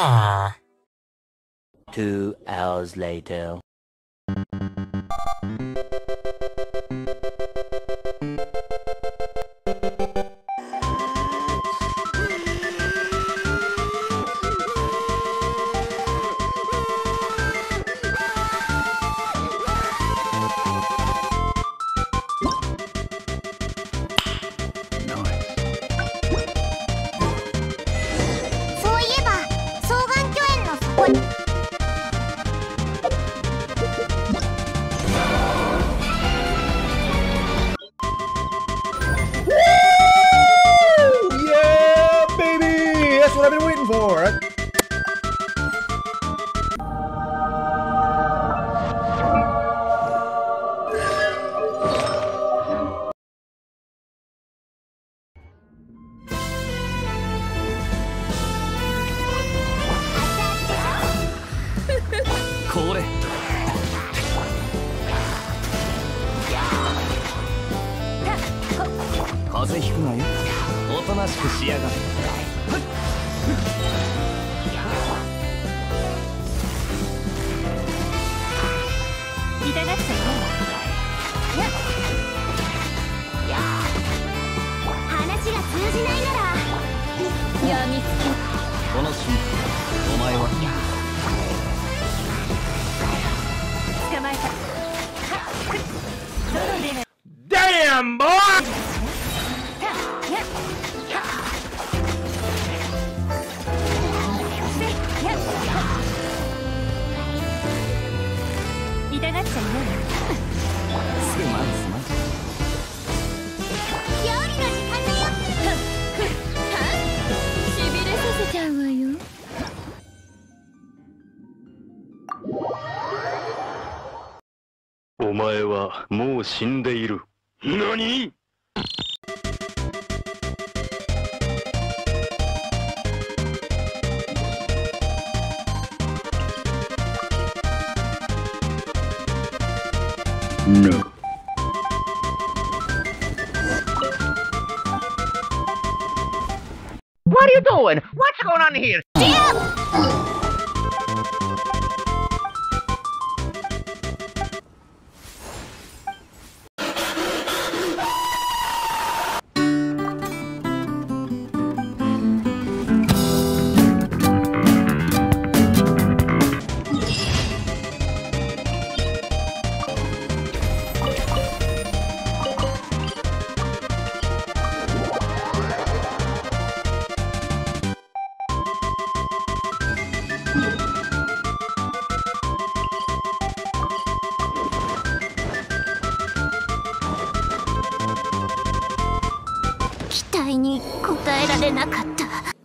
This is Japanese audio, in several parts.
Ah. Two hours later. I've been waiting らなくちゃねや話が通じないならやみつけこの瞬間お前は捕まえたどの出目 Damn, boy! お前はもう死んでいる。何？No. What are you doing? What's going on here?「期待に応えられなかった」「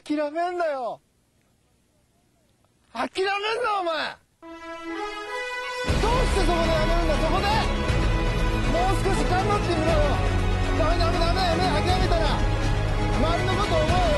諦めんなよ。諦めんなお前。どうしてそこでやめるんだそこで。もう少し頑張ってみろよ。ダメダメダメやめ諦めたら。周りのこと思う